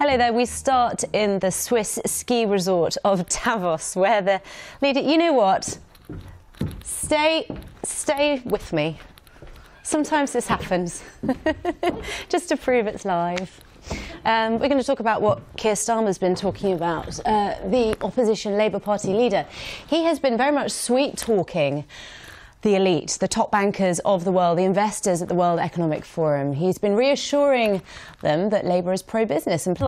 Hello there. We start in the Swiss ski resort of Davos, where the leader. You know what? Stay, stay with me. Sometimes this happens, just to prove it's live. Um, we're going to talk about what Keir Starmer's been talking about, uh, the opposition Labour Party leader. He has been very much sweet talking the elite, the top bankers of the world, the investors at the World Economic Forum. He's been reassuring them that Labour is pro business and.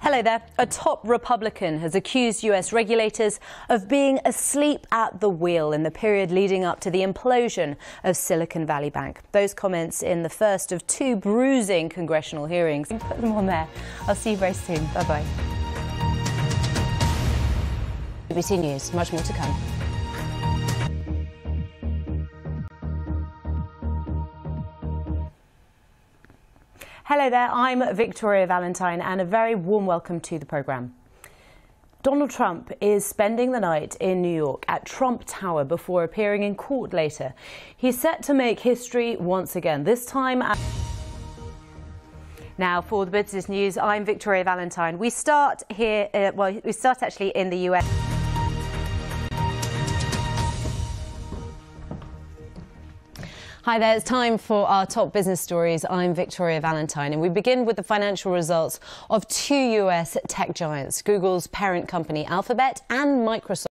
Hello there. A top Republican has accused US regulators of being asleep at the wheel in the period leading up to the implosion of Silicon Valley Bank. Those comments in the first of two bruising congressional hearings. Put them on there. I'll see you very soon. Bye bye. BBC News. Much more to come. Hello there, I'm Victoria Valentine, and a very warm welcome to the programme. Donald Trump is spending the night in New York at Trump Tower before appearing in court later. He's set to make history once again, this time. Now, for the business news, I'm Victoria Valentine. We start here, uh, well, we start actually in the US. Hi there, it's time for our top business stories. I'm Victoria Valentine, and we begin with the financial results of two US tech giants, Google's parent company Alphabet and Microsoft.